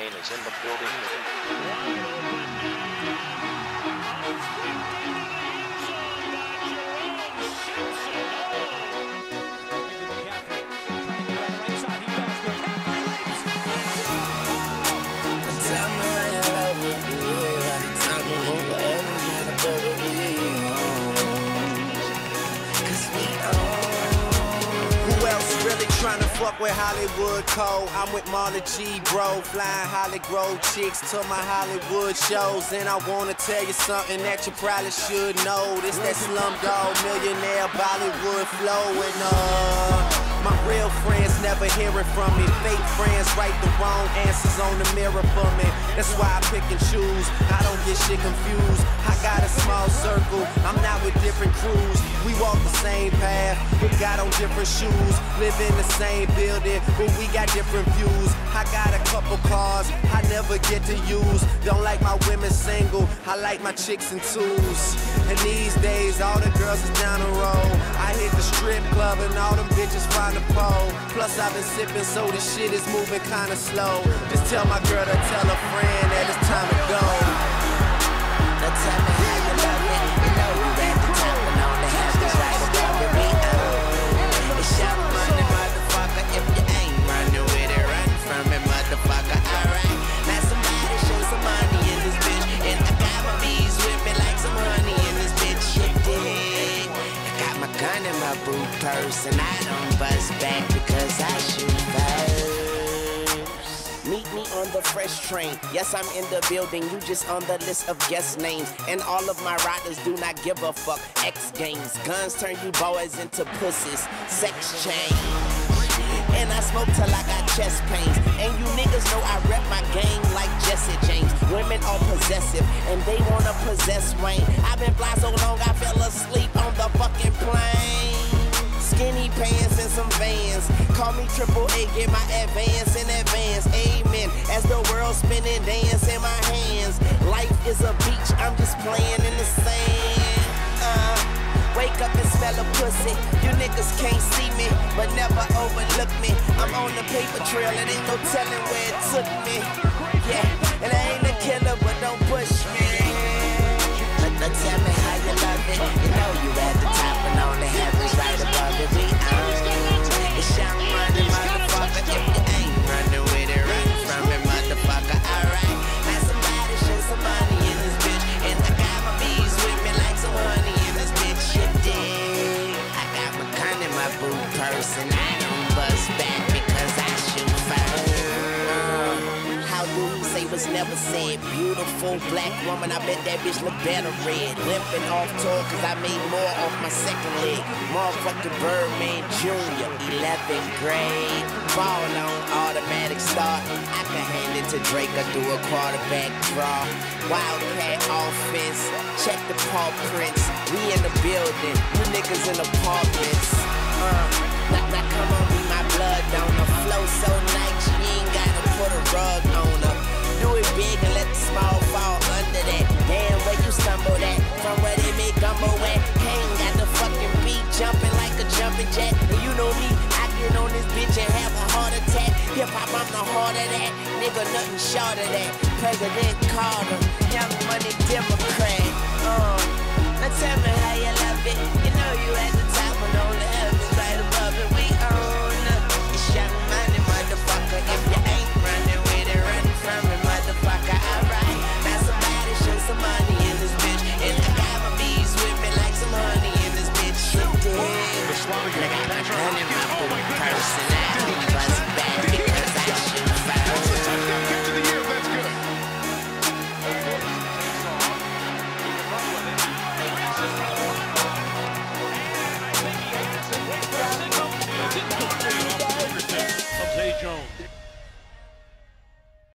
Kane is in the building. Really tryna fuck with Hollywood Cole? I'm with Marla G, bro. Flying Hollywood chicks to my Hollywood shows. And I wanna tell you something that you probably should know. This that slumdog millionaire Bollywood flow. And uh, my real friends never hearing from me. Fake friends write the wrong answers on the mirror for me. That's why I pick and choose. I don't get shit confused. I I'm not with different crews. We walk the same path, but got on different shoes. Live in the same building, but we got different views. I got a couple cars I never get to use. Don't like my women single. I like my chicks in twos. And these days, all the girls is down the road. I hit the strip club and all them bitches find a pole. Plus, I've been sipping, so the shit is moving kinda slow. Just tell my girl to tell a friend that it's time to go. Purse and I don't bust back because I shoot first. Meet me on the fresh train. Yes, I'm in the building. You just on the list of guest names. And all of my riders do not give a fuck. X games. Guns turn you boys into pussies. Sex change. And I smoke till I got chest pains. And you niggas know I rep my game like Jesse James. Women are possessive and they wanna possess Wayne. I've been fly so long I fell asleep on the fucking plane. Skinny pants and some vans. Call me triple A, get my advance in advance. Amen. As the world spinning, dance in my hands. Life is a beach, I'm just playing in the sand. Uh, wake up and smell a pussy. You niggas can't see me, but never overlook me. I'm on the paper trail, it ain't no telling where it took me. Yeah, and I ain't never said? Beautiful black woman, I bet that bitch look better red. Limping off tour cause I made more off my second leg. Motherfucking Birdman Jr., 11th grade. Ball on automatic start. I can hand it to Drake or do a quarterback draw. Wildcat offense, check the paw prints. We in the building, you niggas in the Uh, jumping jack. And you know me, I get on this bitch and have a heart attack. Hip hop, I'm the heart of that. Nigga, nothing short of that. President Carter, young money